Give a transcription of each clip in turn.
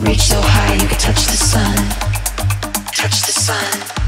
Reach so high you could touch the sun. Touch the sun.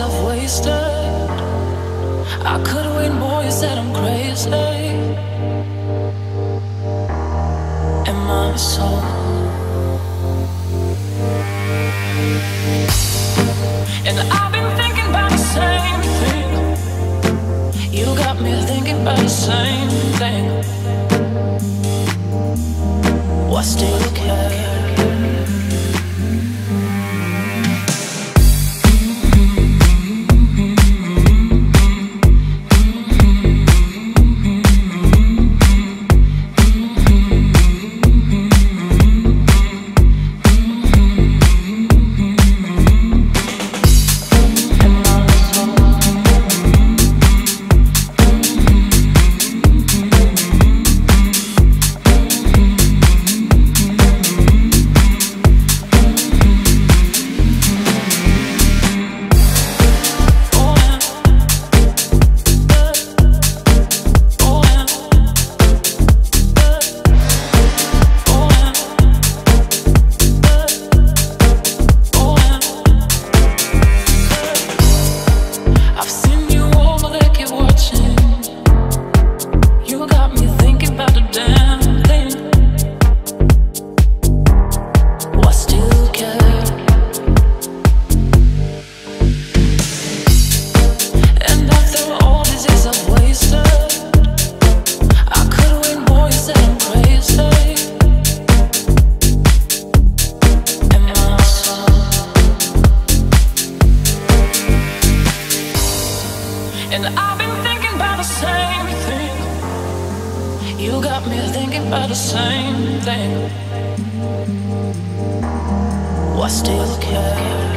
All I've wasted, I could win more. You said I'm crazy. Am I so? And I've been thinking about the same thing. You got me thinking about the same thing. Why still care? You got me thinking about the same thing. Why still care?